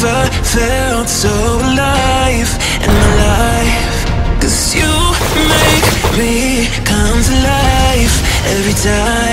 never felt so alive in my life. Cause you make me come to life every time.